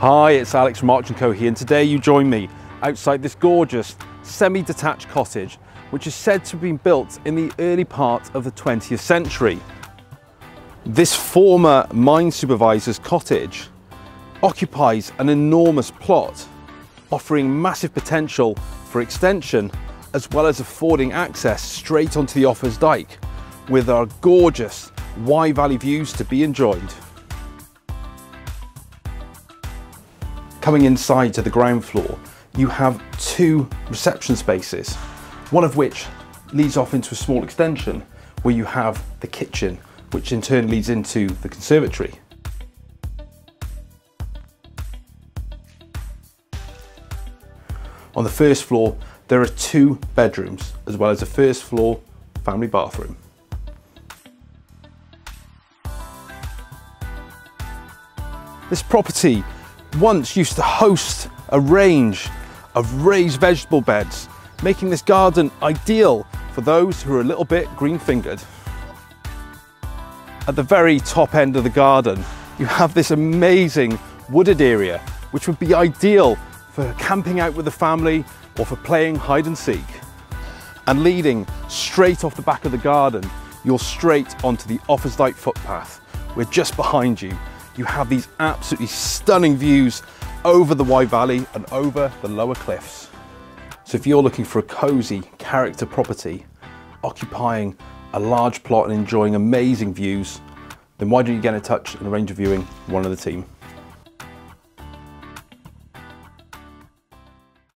Hi, it's Alex from Archer & Co here and today you join me outside this gorgeous semi-detached cottage which is said to have been built in the early part of the 20th century. This former mine supervisor's cottage occupies an enormous plot offering massive potential for extension as well as affording access straight onto the Offa's Dyke with our gorgeous Wye Valley views to be enjoyed. Coming inside to the ground floor, you have two reception spaces, one of which leads off into a small extension where you have the kitchen, which in turn leads into the conservatory. On the first floor, there are two bedrooms, as well as a first floor family bathroom. This property once used to host a range of raised vegetable beds, making this garden ideal for those who are a little bit green-fingered. At the very top end of the garden, you have this amazing wooded area, which would be ideal for camping out with the family or for playing hide and seek. And leading straight off the back of the garden, you're straight onto the Offa's Dyke footpath. We're just behind you you have these absolutely stunning views over the Wye Valley and over the lower cliffs. So if you're looking for a cozy character property, occupying a large plot and enjoying amazing views, then why don't you get in touch and arrange a viewing one of the team.